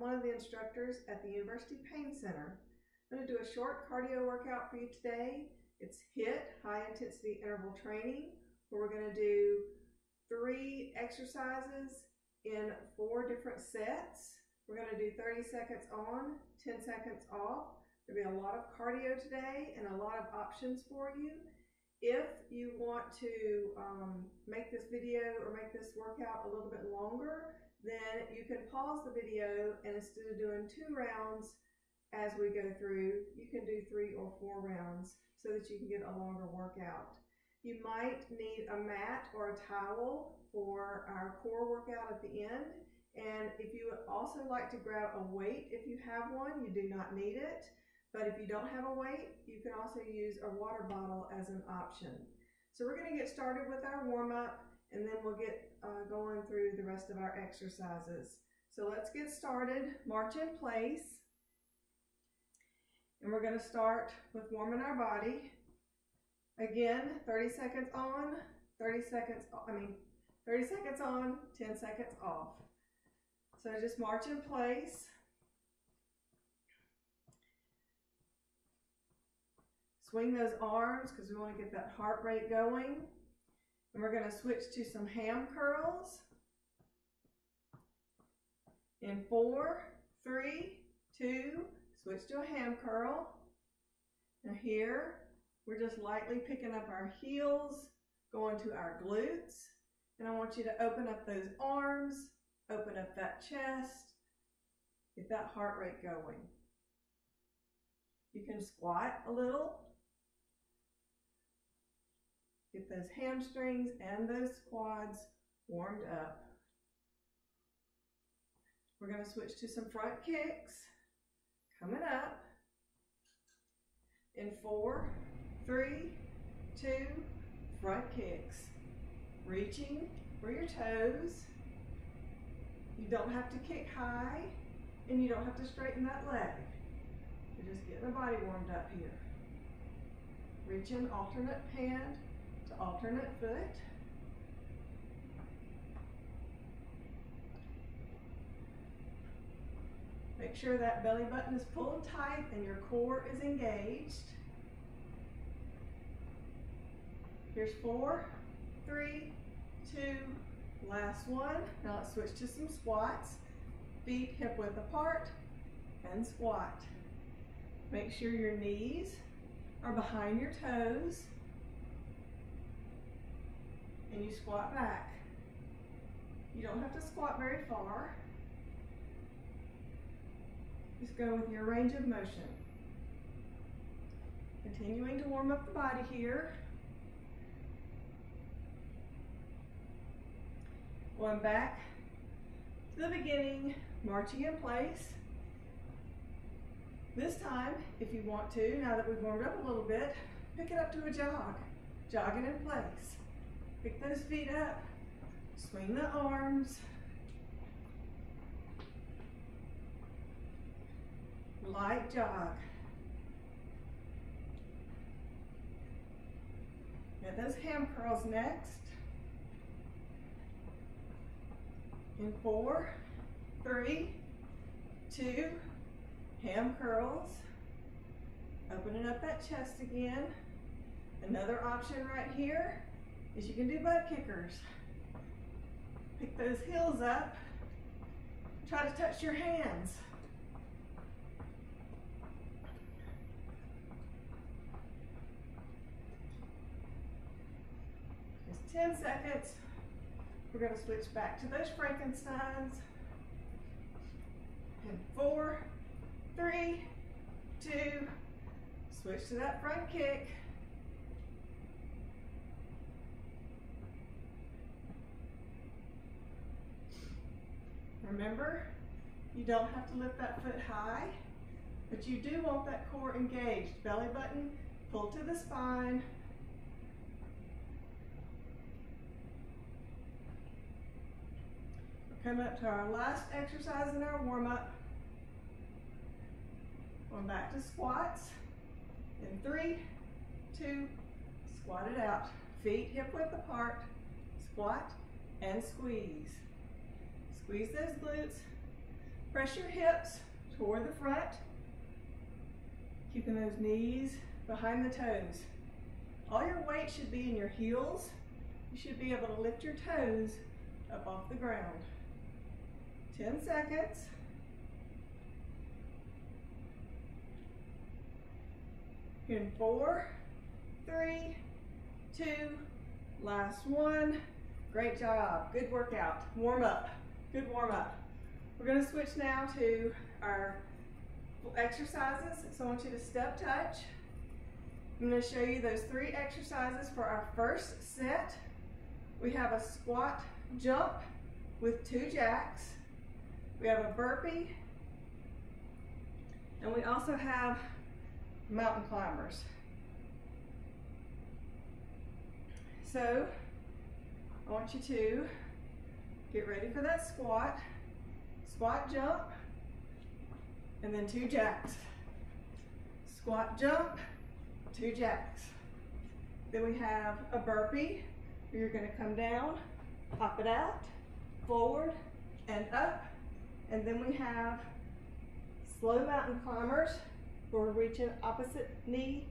one of the instructors at the University Payne Center. I'm going to do a short cardio workout for you today. It's HIIT, high intensity interval training, where we're going to do three exercises in four different sets. We're going to do 30 seconds on, 10 seconds off. There'll be a lot of cardio today and a lot of options for you. If you want to um, make this video or make this workout a little bit longer, then you can pause the video and instead of doing two rounds as we go through, you can do three or four rounds so that you can get a longer workout. You might need a mat or a towel for our core workout at the end. And if you would also like to grab a weight, if you have one, you do not need it. But if you don't have a weight, you can also use a water bottle as an option. So we're gonna get started with our warm up and then we'll get uh, going through the rest of our exercises. So let's get started. March in place. And we're gonna start with warming our body. Again, 30 seconds on, 30 seconds, I mean, 30 seconds on, 10 seconds off. So just march in place. Swing those arms because we want to get that heart rate going. And we're going to switch to some ham curls. In four, three, two, switch to a ham curl. Now here, we're just lightly picking up our heels, going to our glutes. And I want you to open up those arms, open up that chest, get that heart rate going. You can squat a little. Get those hamstrings and those quads warmed up. We're going to switch to some front kicks. Coming up. In four, three, two, front kicks. Reaching for your toes. You don't have to kick high and you don't have to straighten that leg. You're just getting the body warmed up here. Reaching alternate hand to alternate foot. Make sure that belly button is pulled tight and your core is engaged. Here's four, three, two, last one. Now let's switch to some squats. Feet hip width apart and squat. Make sure your knees are behind your toes and you squat back. You don't have to squat very far. Just go with your range of motion. Continuing to warm up the body here. Going back to the beginning, marching in place. This time, if you want to, now that we've warmed up a little bit, pick it up to a jog. Jogging in place. Pick those feet up. Swing the arms. Light jog. Get those ham curls next. In four, three, two, ham curls. Opening up that chest again. Another option right here is you can do butt kickers. Pick those heels up. Try to touch your hands. Just 10 seconds. We're going to switch back to those Frankensteins. And four, three, two, switch to that front kick. Remember, you don't have to lift that foot high, but you do want that core engaged. Belly button pull to the spine. We're coming up to our last exercise in our warm-up. Going back to squats. In three, two, squat it out. Feet hip width apart, squat and squeeze. Squeeze those glutes, Press your hips toward the front, keeping those knees behind the toes. All your weight should be in your heels. You should be able to lift your toes up off the ground. 10 seconds. In four, three, two, last one. Great job, good workout. Warm up, good warm up. We're gonna switch now to our exercises. So I want you to step touch. I'm gonna show you those three exercises for our first set. We have a squat jump with two jacks. We have a burpee. And we also have mountain climbers. So I want you to get ready for that squat, squat jump, and then two jacks. Squat jump, two jacks. Then we have a burpee. You're gonna come down, pop it out, forward and up. And then we have slow mountain climbers. We're reaching opposite knee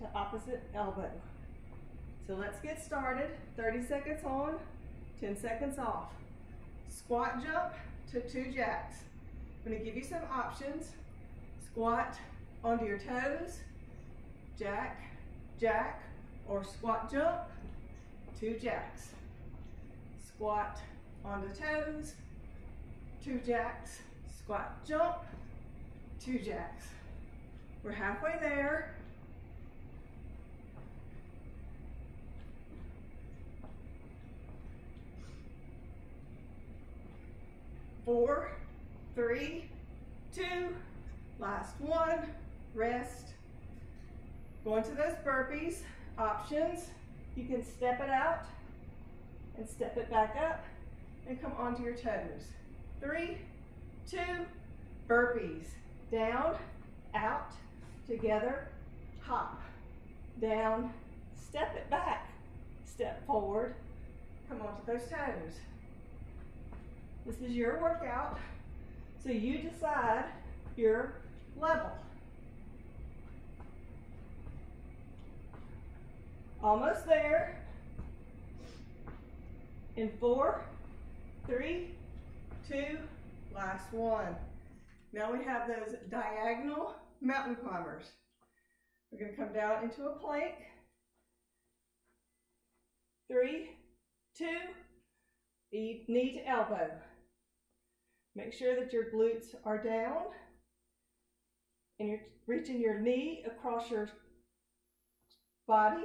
to opposite elbow. So let's get started. 30 seconds on, 10 seconds off. Squat jump to two jacks. I'm gonna give you some options. Squat onto your toes, jack, jack, or squat jump, two jacks. Squat onto toes, two jacks, squat jump, two jacks. We're halfway there. Four, three, two, last one, rest. Go into those burpees, options. You can step it out and step it back up and come onto your toes. Three, two, burpees. Down, out, together, hop. Down, step it back, step forward, come onto those toes. This is your workout, so you decide your level. Almost there. In four, three, two, last one. Now we have those diagonal mountain climbers. We're gonna come down into a plank. Three, two, knee to elbow. Make sure that your glutes are down and you're reaching your knee across your body.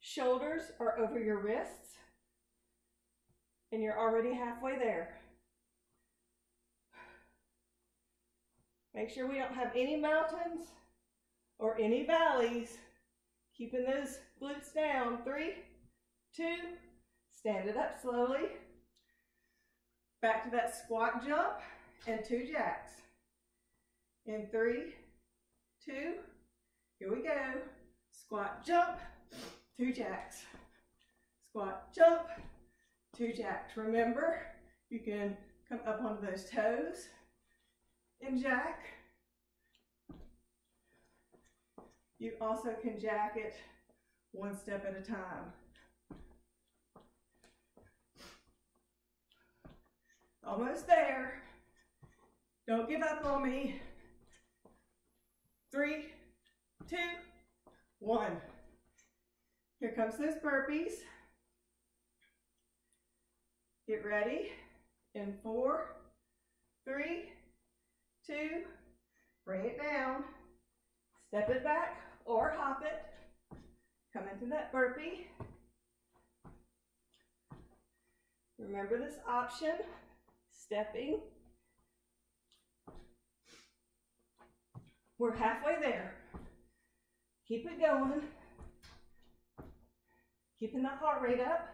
Shoulders are over your wrists and you're already halfway there. Make sure we don't have any mountains or any valleys. Keeping those glutes down. Three, two, stand it up slowly. Back to that squat jump and two jacks. In three, two, here we go. Squat jump, two jacks. Squat jump, two jacks. Remember, you can come up onto those toes and jack. You also can jack it one step at a time. Almost there. Don't give up on me. Three, two, one. Here comes those burpees. Get ready in four, three, two, bring it down, step it back or hop it, come into that burpee. Remember this option, stepping. We're halfway there. Keep it going. Keeping that heart rate up.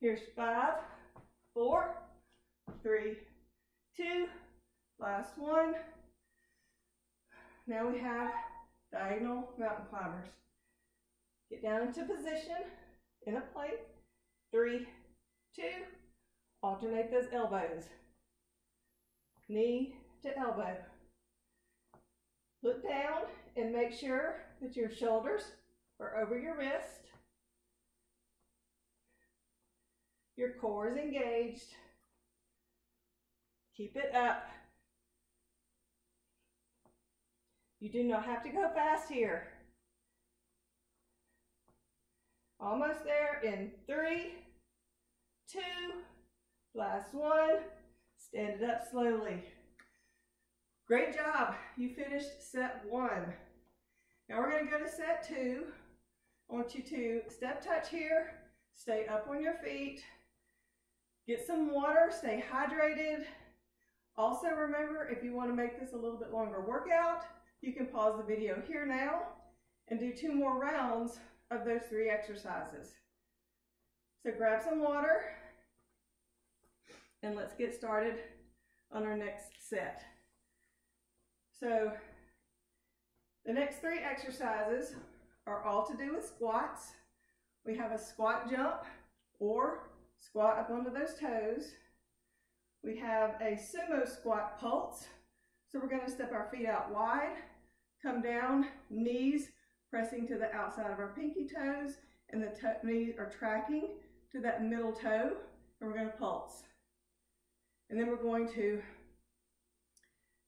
Here's five, four, three, two, last one. Now we have diagonal mountain climbers. Get down into position in a plank. Three, two, alternate those elbows. Knee to elbow. Look down and make sure that your shoulders are over your wrist. Your core is engaged. Keep it up. You do not have to go fast here. Almost there in three, two, last one. Stand it up slowly. Great job. You finished set one. Now we're going to go to set two. I want you to step touch here, stay up on your feet, get some water, stay hydrated. Also remember, if you want to make this a little bit longer workout, you can pause the video here now and do two more rounds of those three exercises. So grab some water and let's get started on our next set. So the next three exercises are all to do with squats. We have a squat jump or squat up onto those toes. We have a sumo squat pulse. So we're gonna step our feet out wide, come down, knees pressing to the outside of our pinky toes and the knees are tracking to that middle toe and we're going to pulse. And then we're going to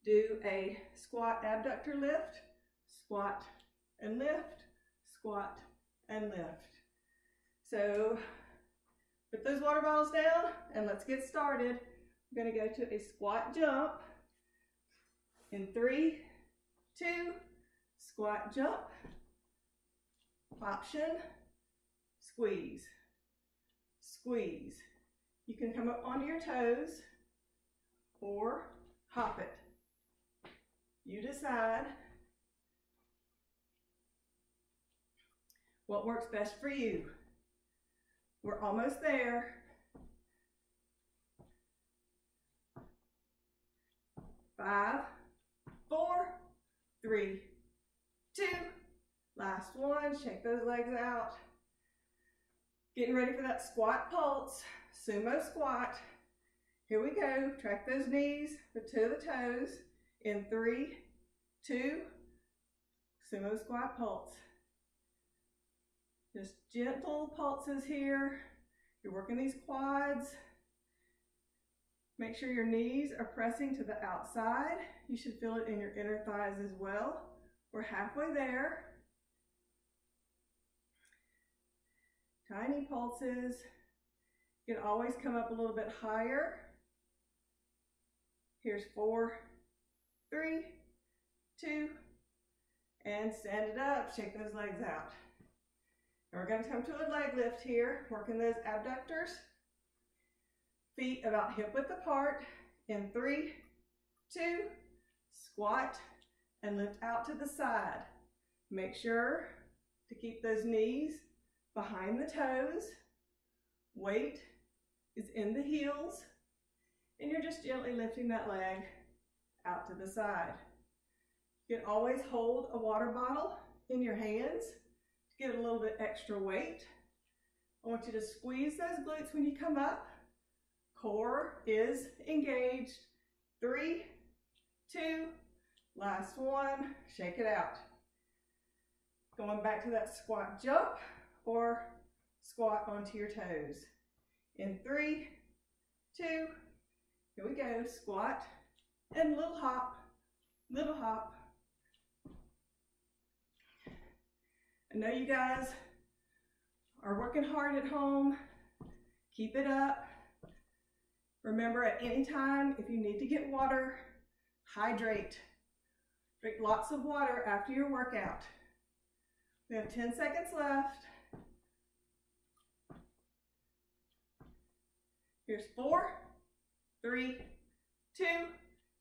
do a squat abductor lift, squat and lift, squat and lift. So put those water bottles down and let's get started. We're going to go to a squat jump in three, two, squat jump, option, squeeze, squeeze. You can come up onto your toes or hop it. You decide what works best for you. We're almost there. Five, four, three, two, Last one, shake those legs out. Getting ready for that squat pulse, sumo squat. Here we go, track those knees, the two of the toes in three, two, sumo squat pulse. Just gentle pulses here. You're working these quads. Make sure your knees are pressing to the outside. You should feel it in your inner thighs as well. We're halfway there. Tiny pulses. You can always come up a little bit higher. Here's four, three, two, and stand it up. Shake those legs out. And we're going to come to a leg lift here, working those abductors. Feet about hip width apart in three, two, squat, and lift out to the side. Make sure to keep those knees behind the toes. Weight is in the heels. And you're just gently lifting that leg out to the side. You can always hold a water bottle in your hands to get a little bit extra weight. I want you to squeeze those glutes when you come up. Core is engaged. Three, two, last one. Shake it out. Going back to that squat jump or squat onto your toes. In three, two, here we go, squat and little hop, little hop. I know you guys are working hard at home. Keep it up. Remember at any time, if you need to get water, hydrate. Drink lots of water after your workout. We have 10 seconds left. Here's four, three, two,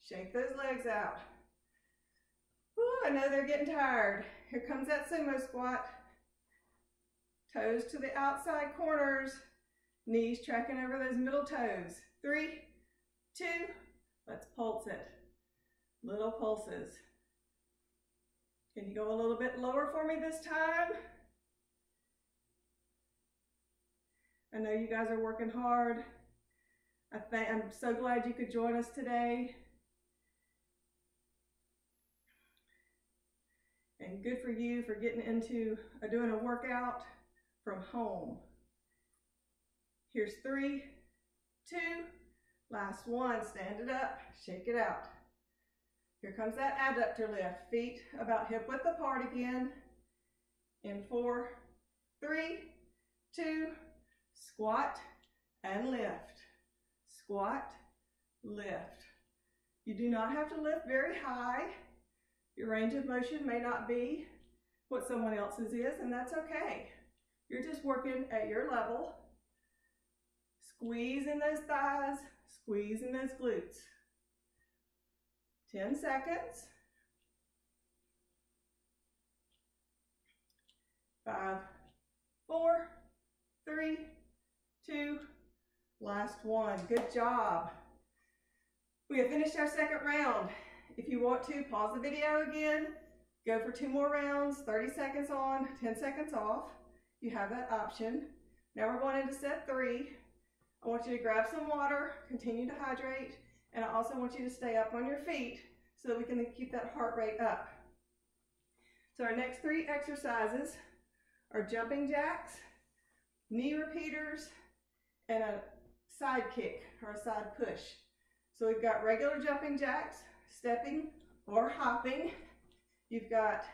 shake those legs out. Ooh, I know they're getting tired. Here comes that sumo squat. Toes to the outside corners, knees tracking over those middle toes. Three, two, let's pulse it. Little pulses. Can you go a little bit lower for me this time? I know you guys are working hard. I I'm so glad you could join us today. And good for you for getting into uh, doing a workout from home. Here's three, two, last one. Stand it up, shake it out. Here comes that adductor lift. Feet about hip width apart again. In four, three, two, squat and lift. Squat, lift. You do not have to lift very high. Your range of motion may not be what someone else's is, and that's okay. You're just working at your level. Squeeze in those thighs, squeeze in those glutes. 10 seconds. Five, four, three, two, last one. Good job. We have finished our second round. If you want to, pause the video again, go for two more rounds, 30 seconds on, 10 seconds off. You have that option. Now we're going into set three. I want you to grab some water, continue to hydrate, and I also want you to stay up on your feet so that we can keep that heart rate up. So our next three exercises are jumping jacks, knee repeaters, and a side kick or a side push. So we've got regular jumping jacks, stepping or hopping. You've got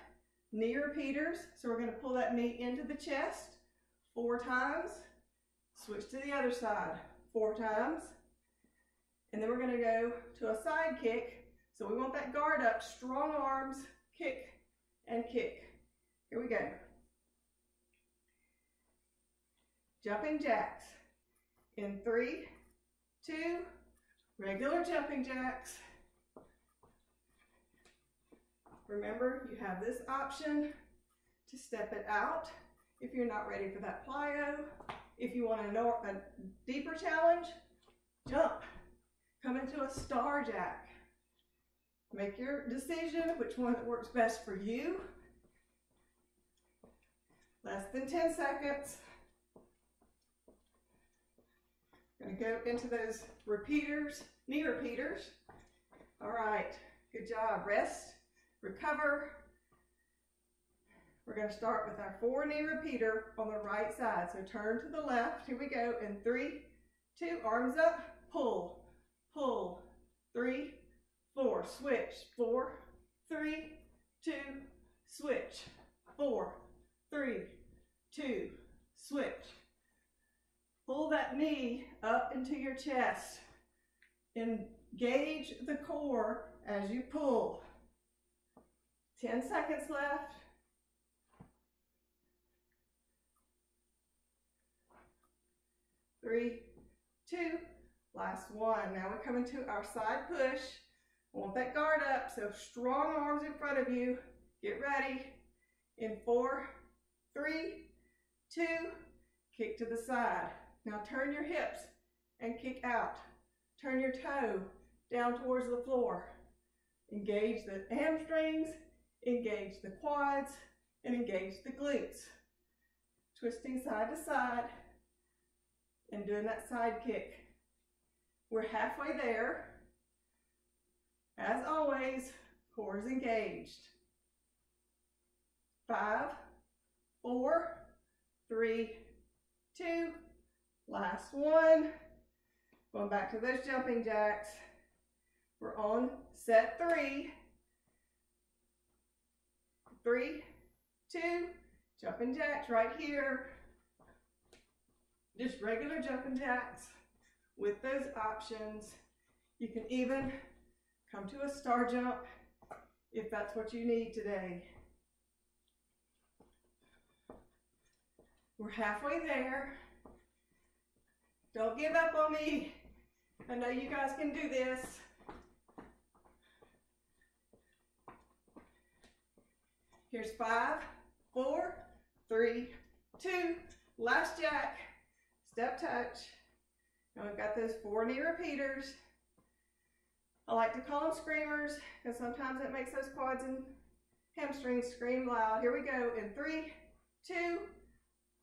knee repeaters. So we're gonna pull that knee into the chest four times. Switch to the other side four times. And then we're gonna go to a side kick. So we want that guard up, strong arms, kick and kick. Here we go. Jumping jacks. In three, two, regular jumping jacks. Remember, you have this option to step it out if you're not ready for that plyo. If you want a, a deeper challenge, jump. Come into a star jack. Make your decision which one that works best for you. Less than 10 seconds. Gonna go into those repeaters, knee repeaters. All right, good job. Rest, recover. We're gonna start with our four knee repeater on the right side. So turn to the left, here we go. In three, two, arms up, pull, pull, three, four, switch, four, three, two, switch, four, three, two, switch. Pull that knee up into your chest. Engage the core as you pull. 10 seconds left. Three, two, last one. Now we're coming to our side push. I want that guard up, so strong arms in front of you. Get ready. In four, three, two, kick to the side. Now turn your hips and kick out. Turn your toe down towards the floor. Engage the hamstrings, engage the quads, and engage the glutes. Twisting side to side and doing that side kick. We're halfway there. As always, core is engaged. Five, four, three, two, Last one. Going back to those jumping jacks. We're on set three. Three, two, jumping jacks right here. Just regular jumping jacks with those options. You can even come to a star jump if that's what you need today. We're halfway there. Don't give up on me. I know you guys can do this. Here's five, four, three, two, last jack, step touch. And we've got those four knee repeaters. I like to call them screamers because sometimes it makes those quads and hamstrings scream loud. Here we go in three, two,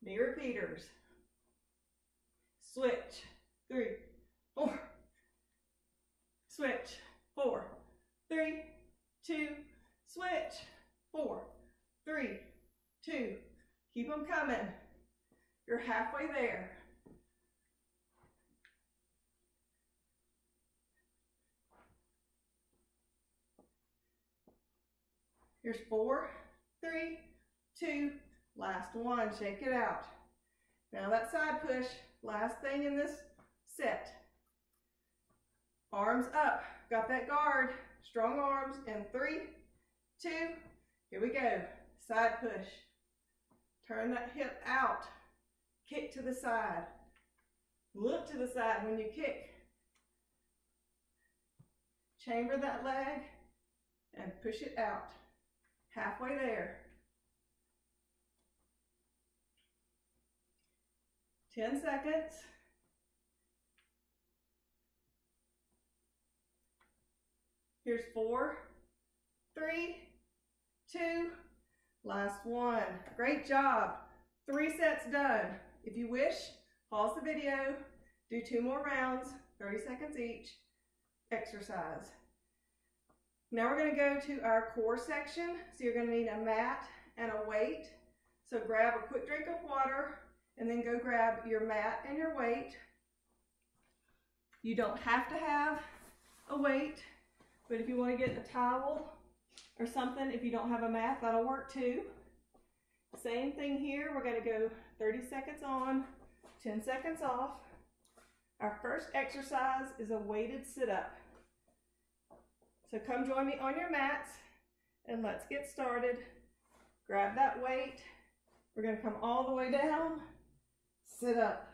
knee repeaters. Switch, three, four, switch, four, three, two, switch, four, three, two. Keep them coming. You're halfway there. Here's four, three, two, last one. Shake it out. Now that side push, last thing in this set. Arms up. Got that guard. Strong arms. And three, two, here we go. Side push. Turn that hip out. Kick to the side. Look to the side when you kick. Chamber that leg and push it out. Halfway there. 10 seconds. Here's four, three, two, last one. Great job. Three sets done. If you wish, pause the video, do two more rounds, 30 seconds each, exercise. Now we're gonna go to our core section. So you're gonna need a mat and a weight. So grab a quick drink of water and then go grab your mat and your weight. You don't have to have a weight, but if you wanna get a towel or something, if you don't have a mat, that'll work too. Same thing here, we're gonna go 30 seconds on, 10 seconds off. Our first exercise is a weighted sit-up. So come join me on your mats and let's get started. Grab that weight. We're gonna come all the way down, sit up,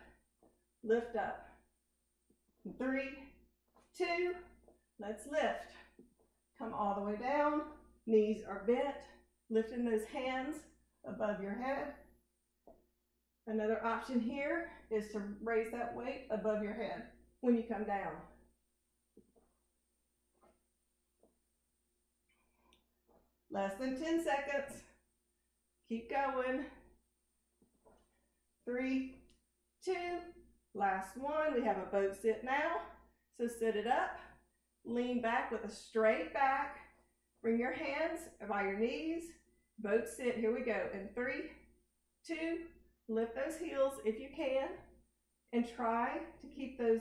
lift up. Three, two, let's lift. Come all the way down, knees are bent, lifting those hands above your head. Another option here is to raise that weight above your head when you come down. Less than 10 seconds. Keep going. Three, two, last one. We have a boat sit now. So sit it up. Lean back with a straight back. Bring your hands by your knees. Boat sit. Here we go. In three, two, lift those heels if you can. And try to keep those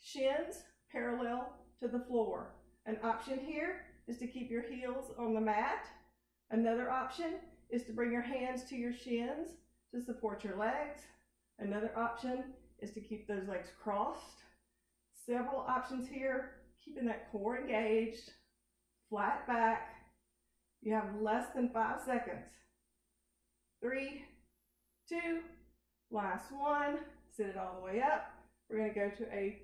shins parallel to the floor. An option here is to keep your heels on the mat. Another option is to bring your hands to your shins to support your legs. Another option is to keep those legs crossed. Several options here, keeping that core engaged, flat back. You have less than five seconds. Three, two, last one. Sit it all the way up. We're gonna go to a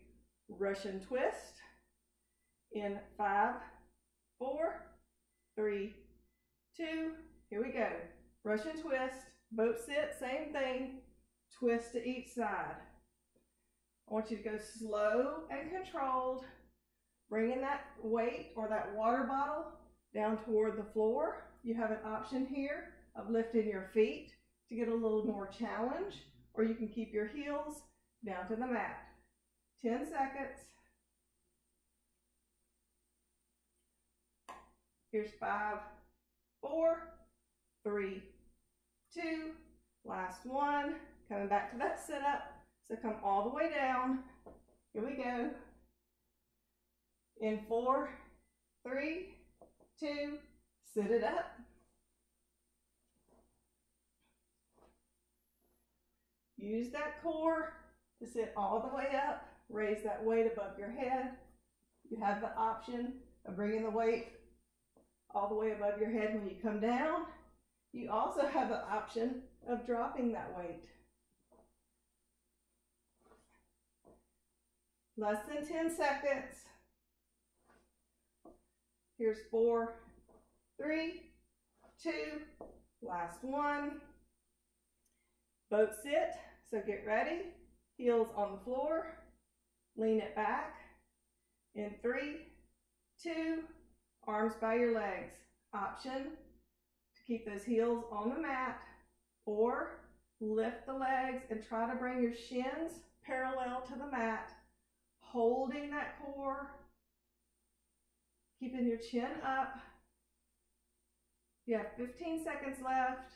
Russian twist in five, four, three, two, here we go. Russian twist, boat sit, same thing, twist to each side. I want you to go slow and controlled, bringing that weight or that water bottle down toward the floor. You have an option here of lifting your feet to get a little more challenge, or you can keep your heels down to the mat. 10 seconds. Here's five, four, three, two, last one. Coming back to that sit up. So come all the way down. Here we go. In four, three, two, sit it up. Use that core to sit all the way up. Raise that weight above your head. You have the option of bringing the weight all the way above your head when you come down. You also have the option of dropping that weight. Less than 10 seconds. Here's four, three, two, last one. Boat sit, so get ready. Heels on the floor, lean it back. In three, two, arms by your legs. Option to keep those heels on the mat or lift the legs and try to bring your shins parallel to the mat, holding that core, keeping your chin up. You have 15 seconds left.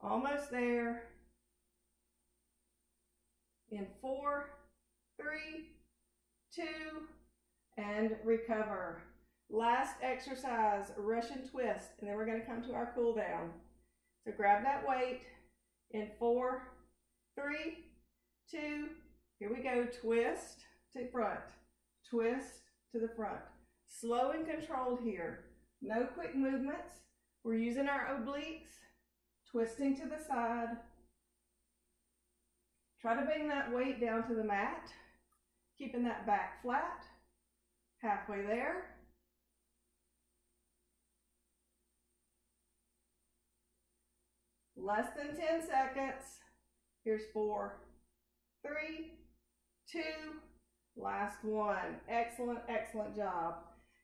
Almost there. In four, three, two, and recover. Last exercise, Russian twist, and then we're gonna come to our cool down. So grab that weight in four, three, two, here we go, twist to front, twist to the front. Slow and controlled here. No quick movements. We're using our obliques, twisting to the side. Try to bring that weight down to the mat, keeping that back flat, halfway there. Less than 10 seconds. Here's four, three, two, last one. Excellent, excellent job.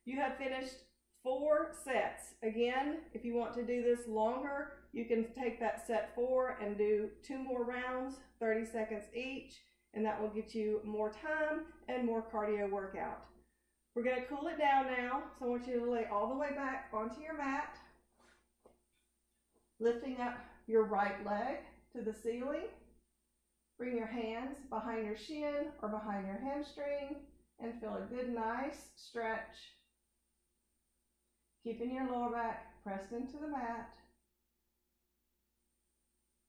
You have finished four sets. Again, if you want to do this longer, you can take that set four and do two more rounds, 30 seconds each, and that will get you more time and more cardio workout. We're gonna cool it down now, so I want you to lay all the way back onto your mat, lifting up your right leg to the ceiling. Bring your hands behind your shin or behind your hamstring and feel a good, nice stretch. Keeping your lower back pressed into the mat.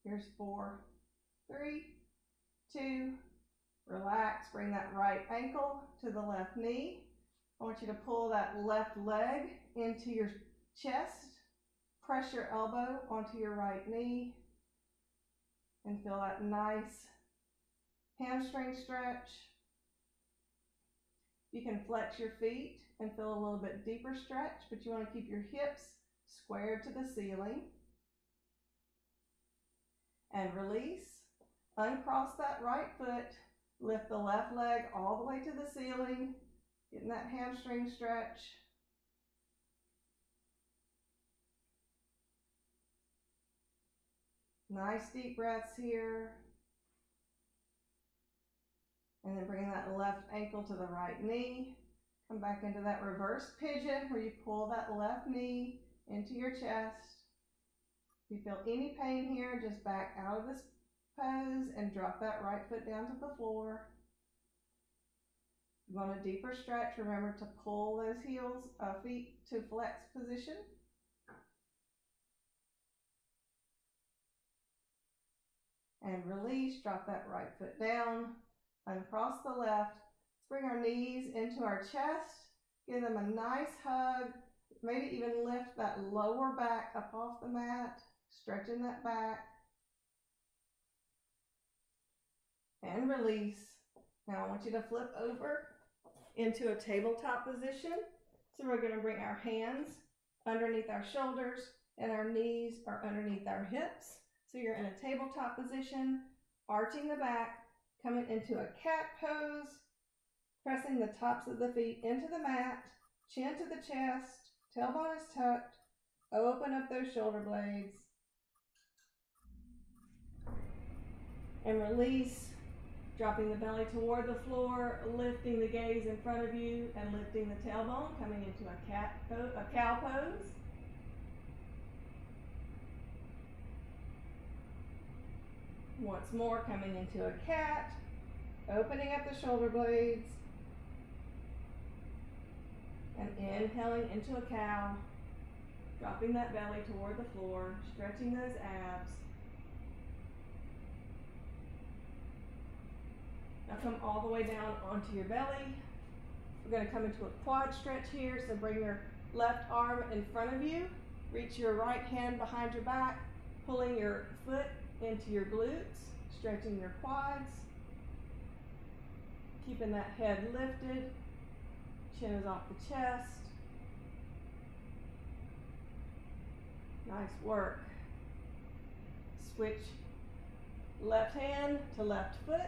Here's four, three, two, relax. Bring that right ankle to the left knee. I want you to pull that left leg into your chest. Press your elbow onto your right knee and feel that nice hamstring stretch. You can flex your feet and feel a little bit deeper stretch, but you want to keep your hips squared to the ceiling. And release. Uncross that right foot. Lift the left leg all the way to the ceiling. Getting that hamstring stretch. Nice deep breaths here. And then bring that left ankle to the right knee. Come back into that reverse pigeon where you pull that left knee into your chest. If you feel any pain here, just back out of this pose and drop that right foot down to the floor. you want a deeper stretch, remember to pull those heels, uh, feet to flex position. And release, drop that right foot down, uncross the left. Let's bring our knees into our chest, give them a nice hug, maybe even lift that lower back up off the mat, stretching that back. And release. Now I want you to flip over into a tabletop position. So we're going to bring our hands underneath our shoulders and our knees are underneath our hips. So you're in a tabletop position, arching the back, coming into a cat pose, pressing the tops of the feet into the mat, chin to the chest, tailbone is tucked, open up those shoulder blades, and release, dropping the belly toward the floor, lifting the gaze in front of you, and lifting the tailbone, coming into a cat, a cow pose. Once more, coming into a cat, opening up the shoulder blades, and inhaling into a cow, dropping that belly toward the floor, stretching those abs. Now come all the way down onto your belly. We're going to come into a quad stretch here, so bring your left arm in front of you, reach your right hand behind your back, pulling your foot into your glutes, stretching your quads, keeping that head lifted, chin is off the chest. Nice work. Switch left hand to left foot,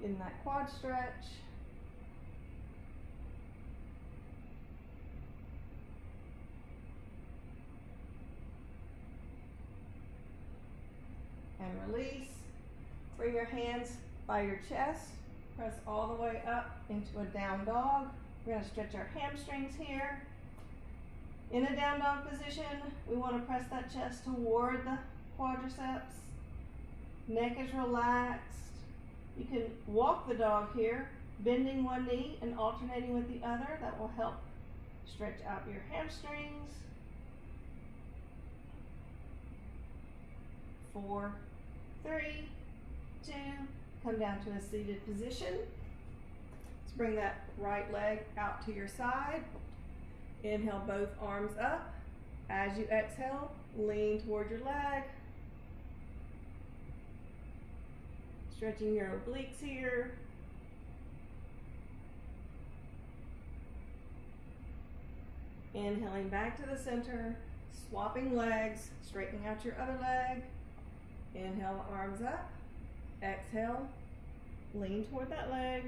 getting that quad stretch. And release. Bring your hands by your chest. Press all the way up into a down dog. We're gonna stretch our hamstrings here. In a down dog position, we wanna press that chest toward the quadriceps. Neck is relaxed. You can walk the dog here, bending one knee and alternating with the other. That will help stretch out your hamstrings. Four, three, two, come down to a seated position. Let's bring that right leg out to your side. Inhale both arms up. As you exhale, lean toward your leg. Stretching your obliques here. Inhaling back to the center, swapping legs, straightening out your other leg. Inhale, arms up. Exhale, lean toward that leg.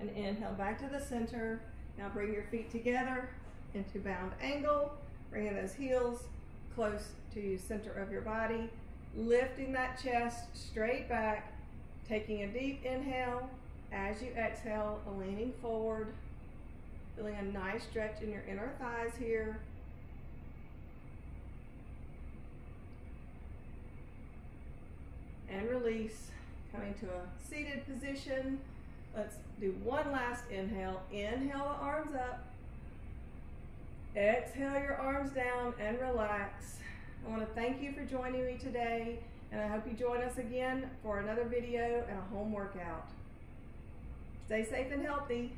And inhale back to the center. Now bring your feet together into bound angle, bringing those heels close to center of your body, lifting that chest straight back, taking a deep inhale. As you exhale, leaning forward, feeling a nice stretch in your inner thighs here. And release, coming to a seated position. Let's do one last inhale. Inhale the arms up. Exhale your arms down and relax. I want to thank you for joining me today and I hope you join us again for another video and a home workout. Stay safe and healthy.